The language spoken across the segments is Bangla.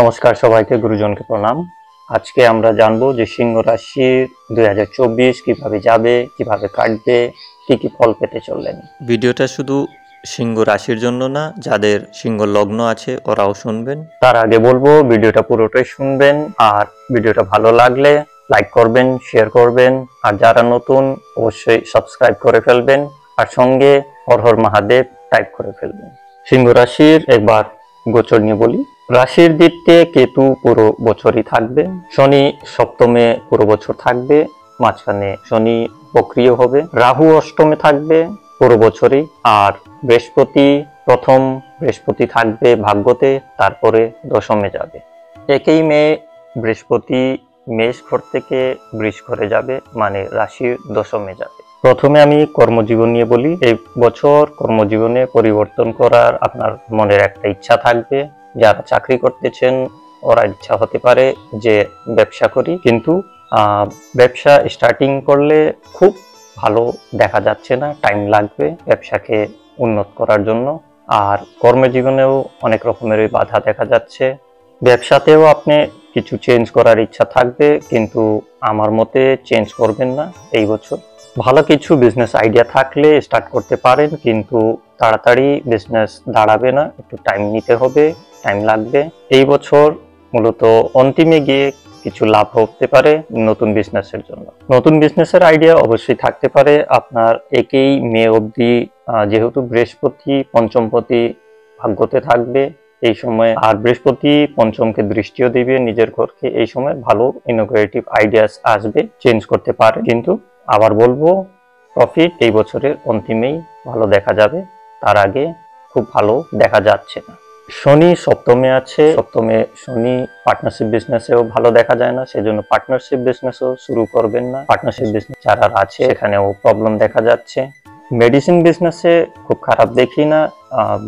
নমস্কার সবাইকে গুরুজনকে প্রণাম। আজকে আমরা জানব যে সিংহ রাশির দুই হাজার চব্বিশ কীভাবে যাবে কীভাবে কাটবে কি কি ফল পেতে চললেন। ভিডিওটা শুধু সিংহ রাশির জন্য না যাদের সিংহ লগ্ন আছে ওরাও শুনবেন। তার আগে বলব ভিডিওটা পুরোটাই শুনবেন আর ভিডিওটা ভালো লাগলে লাইক করবেন শেয়ার করবেন আর যারা নতুন অবশ্যই সাবস্ক্রাইব করে ফেলবেন আর সঙ্গে হর হর মহাদেব টাইপ করে ফেলবেন। সিংহ রাশির একবার গোচর নিয়ে বলি রাশির থেকে কেতু পুরো বছরই থাকবে, শনি সপ্তমে পুরো বছর থাকবে, মাঝখানে শনি বক্রিয় হবে, রাহু অষ্টমে থাকবে পুরো বছরই, আর বৃহস্পতি প্রথম বৃহস্পতি থাকবে ভাগ্যতে, তারপরে দশমে যাবে। একই মে, বৃহস্পতি মেষ ঘর থেকে বৃষ ঘরে যাবে মানে রাশির দশমে যাবে। প্রথমে আমি কর্মজীবন নিয়ে বলি, এই বছর কর্মজীবনে পরিবর্তন করার আপনার মনের একটা ইচ্ছা থাকবে যারা চাকরি করতেছেন, ওরা ইচ্ছা হতে পারে যে ব্যবসা করি। কিন্তু ব্যবসা স্টার্টিং করলে খুব ভালো দেখা যাচ্ছে না টাইম লাগবে ব্যবসাকে উন্নত করার জন্য। আর কর্মজীবনেও অনেক রকমের বাধা দেখা যাচ্ছে। ব্যবসাতেও আপনি কিছু চেঞ্জ করার ইচ্ছা থাকবে, কিন্তু আমার মতে চেঞ্জ করবেন না এই বছর। ভালো কিছু বিজনেস আইডিয়া থাকলে স্টার্ট করতে পারেন, কিন্তু তাড়াতাড়ি বিজনেস দাঁড়াবে না, একটু টাইম নিতে হবে। টাইম লাগবে। এই বছর মূলত অন্তিমে গিয়ে কিছু লাভ হতে পারে নতুন বিজনেসের জন্য। নতুন বিজনেসের আইডিয়া অবশ্যই থাকতে পারে। আপনার একেই মে অবধি যেহেতু বৃহস্পতি পঞ্চমপতি ভাগ্যতে থাকবে, এই সময় আর বৃহস্পতি পঞ্চমকে দৃষ্টিও দিবে নিজের ঘরকে। এই সময় ভালো ইনোগ্রেটিভ আইডিয়াস আসবে চেঞ্জ করতে পারে। কিন্তু আবার বলব প্রফিট এই বছরের অন্তিমেই ভালো দেখা যাবে। তার আগে খুব ভালো দেখা যাচ্ছে না। শনি সপ্তমে আছে, সপ্তমে শনি পার্টনারশিপ বিজনেসেও ভালো দেখা যায় না, সেজন্য পার্টনারশিপ বিজনেসও শুরু করবেন না। পার্টনারশিপ বিজনেস যারা আছে এখানেও প্রবলেম দেখা যাচ্ছে। মেডিসিন বিজনেসে খুব খারাপ দেখি না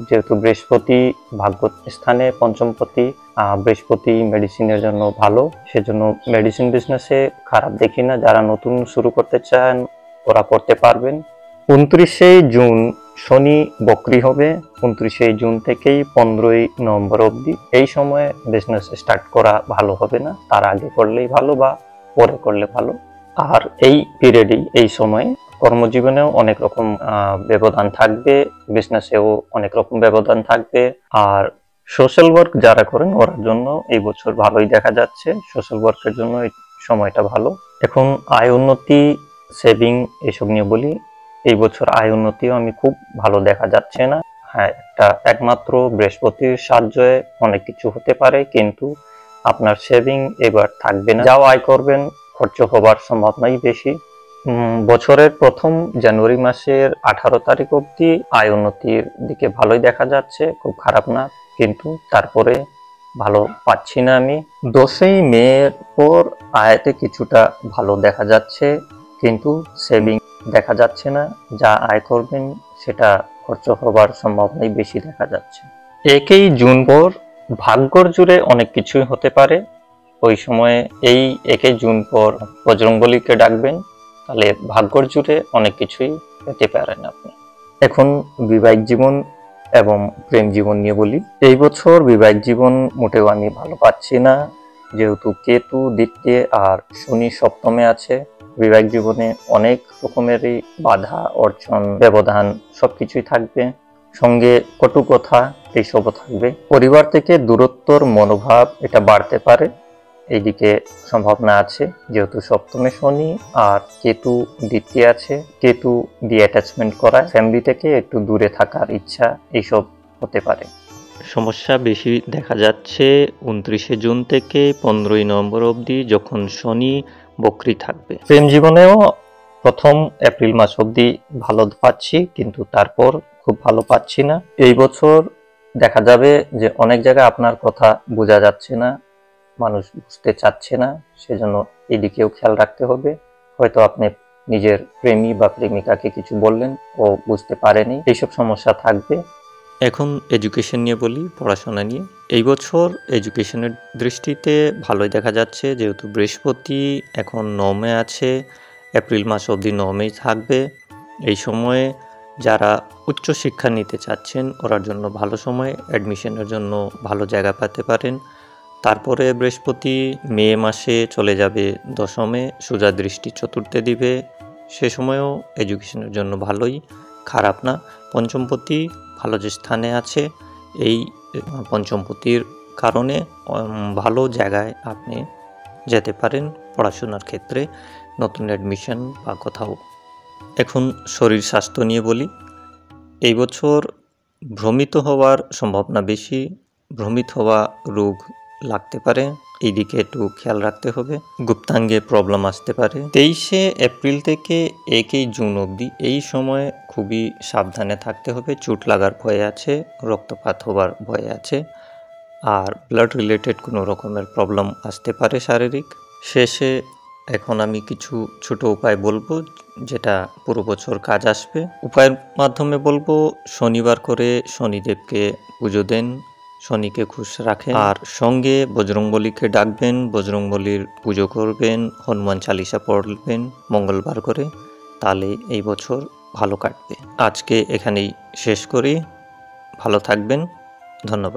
যেহেতু বৃহস্পতি ভাগ্য স্থানে পঞ্চমপতি বৃহস্পতি মেডিসিনের জন্য ভালো, সেজন্য মেডিসিন বিজনেসে খারাপ দেখি না। যারা নতুন শুরু করতে চান, ওরা করতে পারবেন। উনত্রিশে জুন শনি বকরি হবে উনত্রিশে জুন থেকেই পনেরোই নভেম্বর অবধি। এই সময়ে বিজনেস স্টার্ট করা ভালো হবে না। তার আগে করলেই ভালো বা পরে করলে ভালো। আর এই পিরিয়ডেই এই সময়ে কর্মজীবনেও অনেক রকম ব্যবধান থাকবে। বিজনেসেও অনেক রকম ব্যবধান থাকবে। আর সোশ্যাল ওয়ার্ক যারা করেন ওরার জন্য এই বছর ভালোই দেখা যাচ্ছে। সোশ্যাল ওয়ার্কের জন্য এই সময়টা ভালো। এখন আয় উন্নতি সেভিং এসব নিয়ে বলি। এই বছর আয় উন্নতিও আমি খুব ভালো দেখা যাচ্ছে না। হ্যাঁ একটা একমাত্র বৃহস্পতির সাহায্যে অনেক কিছু হতে পারে, কিন্তু আপনার সেভিং এবার থাকবে না। যাও আয় করবেন, খরচ হবার সম্ভাবনাই বেশি। বছরের প্রথম জানুয়ারি মাসের আঠারো তারিখ অবধি আয় উন্নতির দিকে ভালোই দেখা যাচ্ছে, খুব খারাপ না, কিন্তু তারপরে ভালো পাচ্ছি না আমি। দশই মের পর আয়াতে কিছুটা ভালো দেখা যাচ্ছে, কিন্তু সেভিং দেখা যাচ্ছে না, যা আয় করবেন সেটা খরচ হবার সম্ভাবনাই বেশি দেখা যাচ্ছে। একেই জুন পর ভাগ্যর জুড়ে অনেক কিছুই হতে পারে। ওই সময়ে এই একে জুন পর বজরঙ্গলিকে ডাকবেন, তাহলে ভাগ্যর জুড়ে অনেক কিছুই পেতে পারেন আপনি। এখন বিবাহিক জীবন এবং প্রেম জীবন নিয়ে বলি। এই বছর বিবাহিক জীবন মোটেও আমি ভালো পাচ্ছি না। যেহেতু কেতু, দ্বিতীয় আর শনি সপ্তমে আছে বিবাহিক জীবনে অনেক রকমেরই বাধা অর্জন ব্যবধান সবকিছুই থাকবে। সঙ্গে কটু কথা, এইসবও থাকবে। পরিবার থেকে দূরত্বর মনোভাব এটা বাড়তে পারে। এইদিকে সম্ভাবনা আছে, যেহেতু সপ্তমে শনি আর কেতু দ্বিতীয় আছে, কেতু দিয়ে অ্যাটাচমেন্ট করা ফ্যামিলি থেকে একটু দূরে থাকার ইচ্ছা, এইসব হতে পারে। সমস্যা বেশি দেখা যাচ্ছে, উনত্রিশে জুন থেকে পনেরোই নভেম্বর অবধি, যখন শনি বকরি থাকবে। প্রেম জীবনেও প্রথম এপ্রিল মাস অবধি ভালো পাচ্ছি, কিন্তু তারপর খুব ভালো পাচ্ছি না। এই বছর দেখা যাবে যে অনেক জায়গায় আপনার কথা বোঝা যাচ্ছে না, মানুষ বুঝতে চাচ্ছে না, সেজন্য এদিকেও খেয়াল রাখতে হবে। হয়তো আপনি নিজের প্রেমী বা প্রেমিকাকে কিছু বললেন, ও বুঝতে পারেনি। এইসব সমস্যা থাকবে। এখন এডুকেশন নিয়ে বলি, পড়াশোনা নিয়ে। এই বছর এডুকেশনের দৃষ্টিতে ভালোই দেখা যাচ্ছে, যেহেতু বৃহস্পতি এখন নমে আছে, এপ্রিল মাস অবধি নমেই থাকবে। এই সময়ে যারা উচ্চশিক্ষা নিতে চাচ্ছেন, ওরার জন্য ভালো সময় অ্যাডমিশনের জন্য ভালো জায়গা পেতে পারেন। তারপরে বৃহস্পতি মে মাসে চলে যাবে দশমে, সোজা দৃষ্টি চতুর্থে দিবে। সে সময়ও এডুকেশনের জন্য ভালোই, খারাপ না। পঞ্চমপতি ভালো যে স্থানে আছে, এই পঞ্চমপতির কারণে ভালো জায়গায় আপনি যেতে পারেন পড়াশোনার ক্ষেত্রে, নতুন অ্যাডমিশন বা কোথাও। এখন শরীর স্বাস্থ্য নিয়ে বলি, এই বছর ভ্রমিত হওয়ার সম্ভাবনা বেশি, ভ্রমিত হওয়া রোগ লাগতে পারে এই দিকে একটু খেয়াল রাখতে হবে। গুপ্তাঙ্গে প্রবলেম আসতে পারে। তেইশে এপ্রিল থেকে একই জুন অবধি এই সময়ে খুবই সাবধানে থাকতে হবে। চোট লাগার ভয় আছে, রক্তপাত হবার ভয় আছে, আর ব্লাড রিলেটেড কোনো রকমের প্রবলেম আসতে পারে শারীরিক। শেষে এখন আমি কিছু ছোট উপায় বলব, যেটা পুরো বছর কাজ আসবে। উপায়ের মাধ্যমে বলব, শনিবার করে শনিদেবকে পুজো দেন শনিকে খুশ রাখেন। আর সঙ্গে বজরংবলীকে ডাকবেন, বজরংবলীর পুজো করবেন, হনুমান চালিসা পড়বেন, মঙ্গলবার করে। তাহলে এই বছর ভালো কাটবে। আজকে এখানেই শেষ করি। ভালো থাকবেন। ধন্যবাদ।